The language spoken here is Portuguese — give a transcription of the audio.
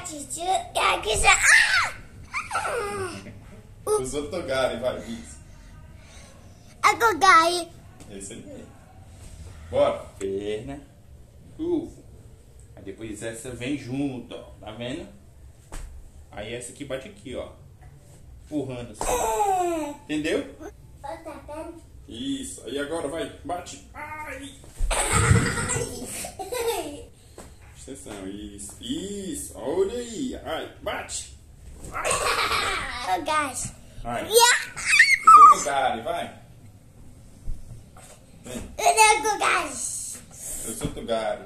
Titi, gagueja. Ah! Os outros Gary, vai, isso. Agora, gai. Esse aí. Bora. Perna. Uh. Aí depois essa vem junto, ó. Tá vendo? Aí essa aqui bate aqui, ó. Empurrando assim. Entendeu? Isso. Aí agora vai, bate. Ai. Atenção. Isso. Isso. Olha aí. Ai, bate. Oh, gás. Yeah. Os outros Gary, vai. Vem. Eu. Os outros Gary.